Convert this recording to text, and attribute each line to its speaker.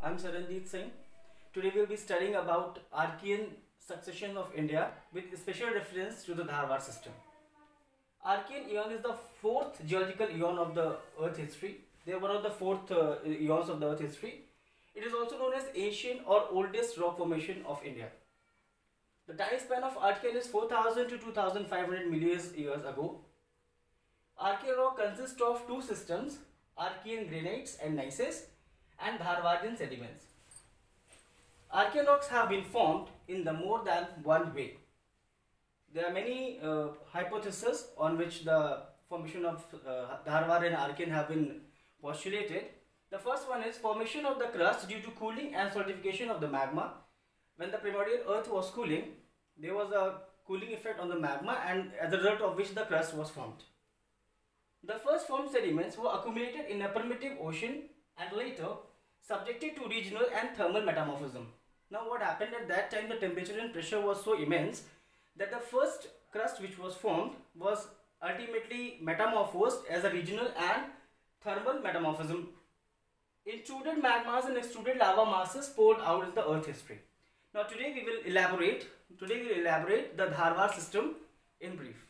Speaker 1: I'm Saranjeet Singh. Today we'll be studying about Archean succession of India with special reference to the Dharwar system. Archean eon is the fourth geological eon of the Earth history. They are one of the fourth uh, eons of the Earth history. It is also known as ancient or oldest rock formation of India. The time span of Archean is 4000 to 2500 million years ago. Archean rock consists of two systems, Archean granites and gneisses and Dharwarian sediments. Archean rocks have been formed in the more than one way. There are many uh, hypotheses on which the formation of uh, Dharwar and have been postulated. The first one is formation of the crust due to cooling and solidification of the magma. When the primordial earth was cooling, there was a cooling effect on the magma and as a result of which the crust was formed. The first formed sediments were accumulated in a primitive ocean and later subjected to regional and thermal metamorphism. Now what happened at that time the temperature and pressure was so immense that the first crust which was formed was ultimately metamorphosed as a regional and thermal metamorphism. Intruded magmas and extruded lava masses poured out in the earth history. Now today we will elaborate, today we will elaborate the Dharwar system in brief.